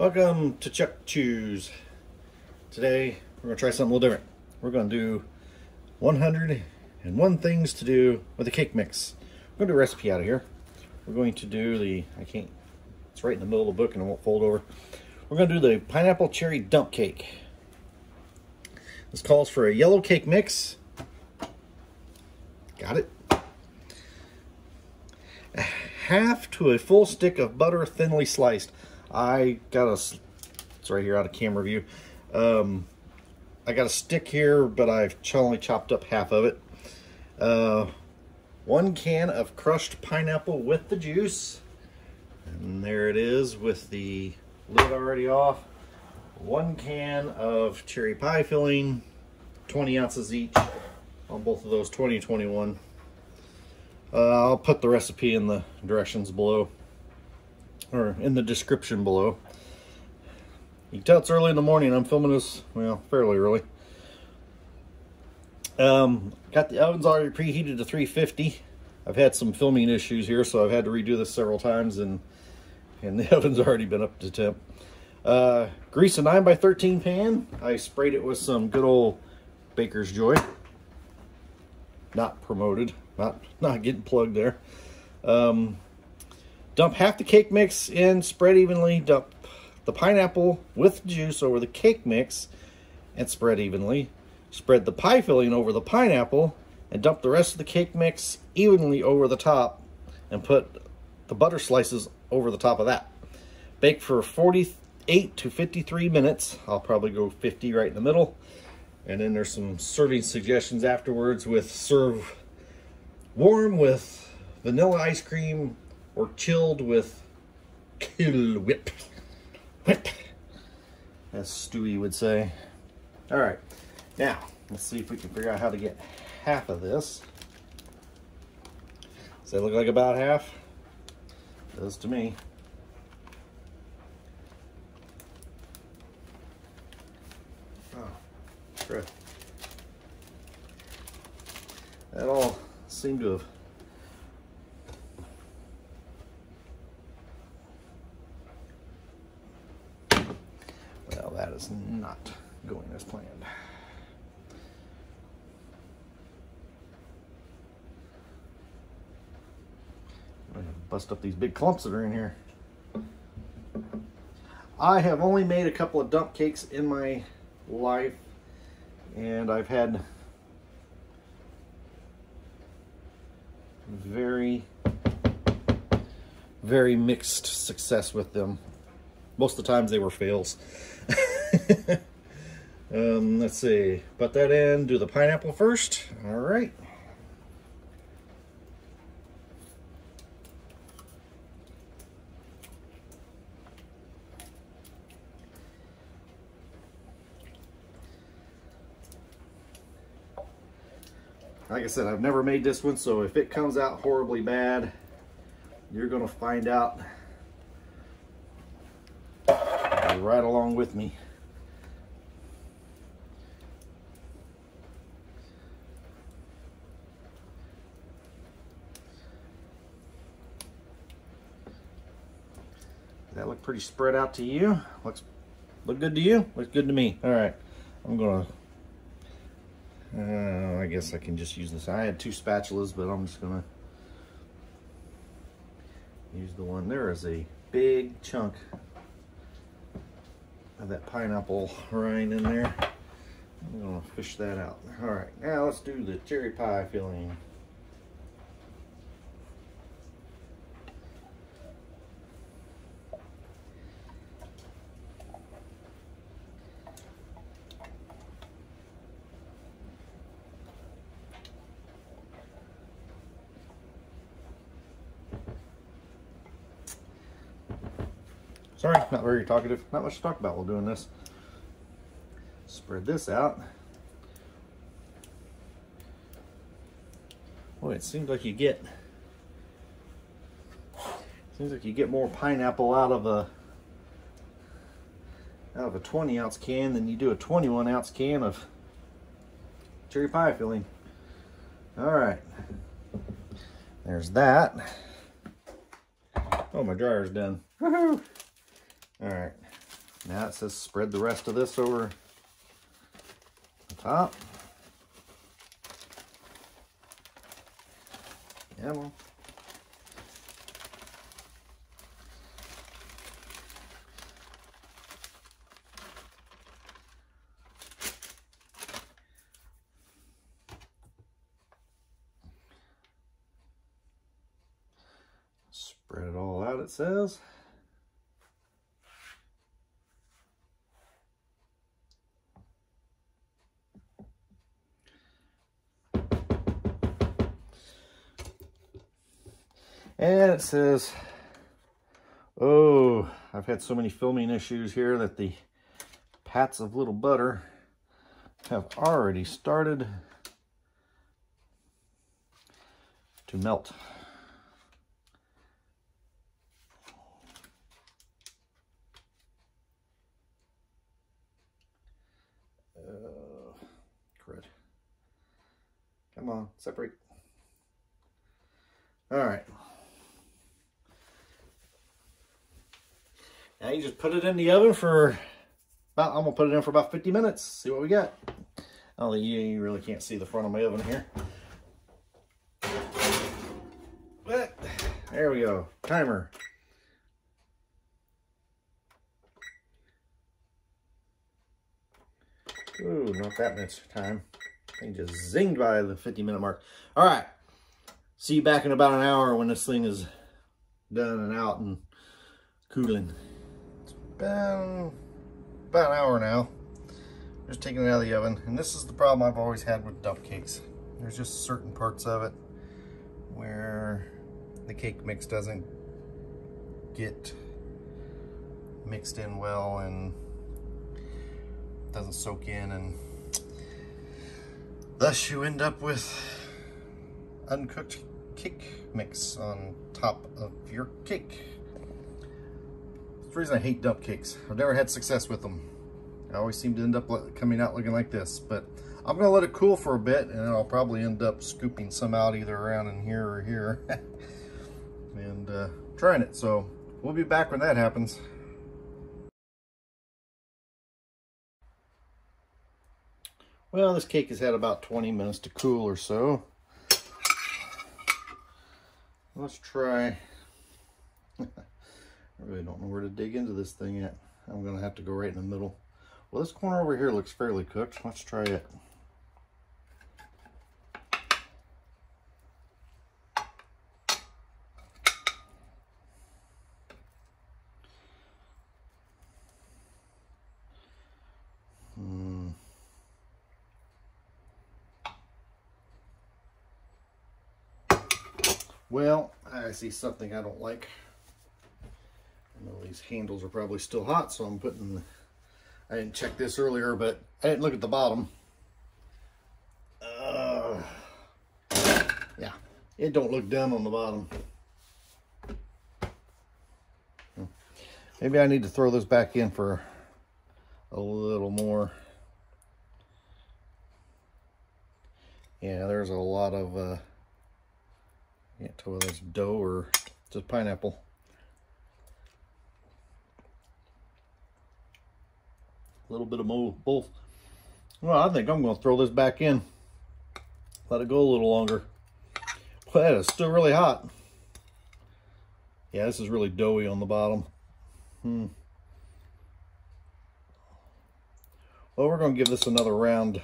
Welcome to Chuck Chews. Today we're to try something a little different. We're to do 101 things to do with a cake mix. We're to do a recipe out of here. We're going to do the, I can't, it's right in the middle of the book and it won't fold over. We're to do the pineapple cherry dump cake. This calls for a yellow cake mix. Got it? A half to a full stick of butter thinly sliced. I got a, it's right here out of camera view. Um, I got a stick here, but I've only chopped up half of it. Uh, one can of crushed pineapple with the juice. And there it is with the lid already off. One can of cherry pie filling, 20 ounces each on both of those 2021. Uh, I'll put the recipe in the directions below or in the description below. You can tell it's early in the morning. I'm filming this, well, fairly early. Um, got the ovens already preheated to 350. I've had some filming issues here, so I've had to redo this several times, and and the oven's already been up to temp. Uh, grease a 9 by 13 pan. I sprayed it with some good old Baker's Joy. Not promoted, not not getting plugged there. Um, Dump half the cake mix in, spread evenly. Dump the pineapple with juice over the cake mix and spread evenly. Spread the pie filling over the pineapple and dump the rest of the cake mix evenly over the top and put the butter slices over the top of that. Bake for 48 to 53 minutes. I'll probably go 50 right in the middle. And then there's some serving suggestions afterwards with serve warm with vanilla ice cream or chilled with Cool Whip. Whip, as Stewie would say. All right, now let's see if we can figure out how to get half of this. Does that look like about half? It does to me. Oh. That all seemed to have that is not going as planned. I'm gonna bust up these big clumps that are in here. I have only made a couple of dump cakes in my life and I've had very very mixed success with them most of the times they were fails um, let's see. Put that in. Do the pineapple first. All right. Like I said, I've never made this one, so if it comes out horribly bad, you're to find out right along with me. That look pretty spread out to you? Looks look good to you? Looks good to me. All right, I'm gonna. Uh, I guess I can just use this. I had two spatulas, but I'm just gonna use the one. There is a big chunk of that pineapple rind in there. I'm gonna fish that out. All right, now let's do the cherry pie filling. Sorry, not very talkative. Not much to talk about while doing this. Spread this out. Boy, it seems like you get seems like you get more pineapple out of a out of a 20 ounce can than you do a 21 ounce can of cherry pie filling. All right, there's that. Oh, my dryer's done. All right, Now it says spread the rest of this over the top. Yeah, well. Spread it all out, it says. And it says, oh, I've had so many filming issues here that the pats of little butter have already started to melt. Oh, crud. Come on, separate. All right. Now you just put it in the oven for about, I'm gonna put it in for about 50 minutes, see what we got. Oh, you, you really can't see the front of my oven here. But there we go, timer. Ooh, not that much time. Thing just zinged by the 50 minute mark. All right, see you back in about an hour when this thing is done and out and cooling been about an hour now. Just taking it out of the oven. And this is the problem I've always had with dump cakes. There's just certain parts of it where the cake mix doesn't get mixed in well and doesn't soak in and thus you end up with uncooked cake mix on top of your cake. The reason I hate dump cakes. I've never had success with them. I always seem to end up coming out looking like this, but I'm gonna let it cool for a bit and I'll probably end up scooping some out either around in here or here and uh, trying it. So we'll be back when that happens. Well, this cake has had about 20 minutes to cool or so. Let's try I really don't know where to dig into this thing yet. I'm to have to go right in the middle. Well, this corner over here looks fairly cooked. Let's try it. Hmm. Well, I see something I don't like. These handles are probably still hot, so I'm putting, I didn't check this earlier, but I didn't look at the bottom. Uh, yeah, it don't look done on the bottom. Maybe I need to throw this back in for a little more. Yeah, there's a lot of, uh, can't tell whether it's dough or just pineapple. A little bit of both. Well, I think I'm going to throw this back in. Let it go a little longer. Well, that is still really hot. Yeah, this is really doughy on the bottom. Hmm. Well, we're going to give this another round.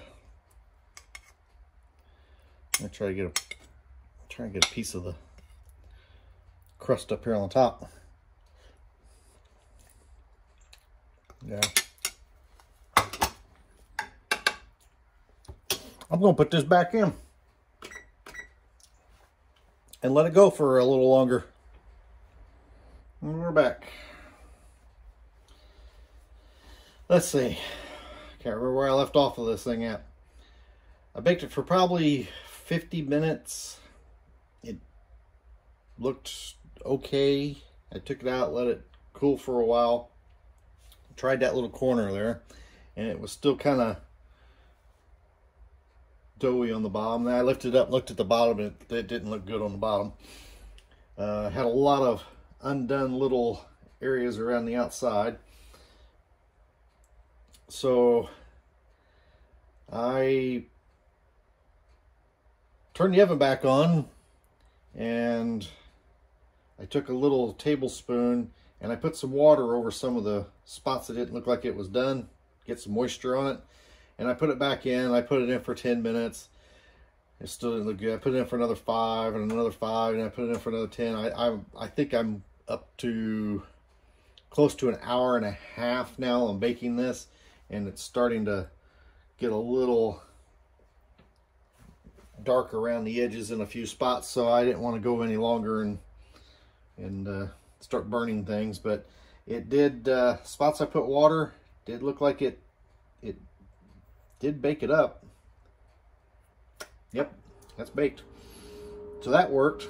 I'm try to get a try and get a piece of the crust up here on the top. Yeah. I'm going to put this back in and let it go for a little longer. And we're back. Let's see. I can't remember where I left off of this thing at. I baked it for probably 50 minutes. It looked okay. I took it out, let it cool for a while. Tried that little corner there, and it was still kind of doughy on the bottom. I lifted it up, looked at the bottom, and it, it didn't look good on the bottom. Uh, had a lot of undone little areas around the outside. so I turned the oven back on and I took a little tablespoon and I put some water over some of the spots that didn't look like it was done, get some moisture on it. And I put it back in, I put it in for 10 minutes. It still didn't look good. I put it in for another five and another five and I put it in for another 10. I, I, I think I'm up to close to an hour and a half now on baking this and it's starting to get a little dark around the edges in a few spots so I didn't want to go any longer and and uh, start burning things but it did uh, spots I put water did look like it it did bake it up. Yep that's baked. So that worked.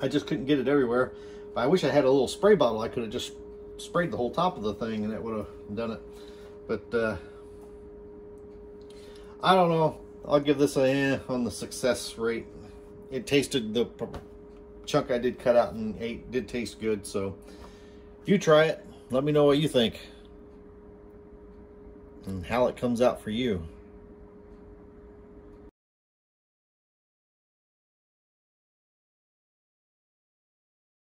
I just couldn't get it everywhere. But I wish I had a little spray bottle. I could have just sprayed the whole top of the thing and it would have done it. But uh, I don't know. I'll give this a eh on the success rate. It tasted, the chunk I did cut out and ate did taste good. So if you try it, let me know what you think and how it comes out for you.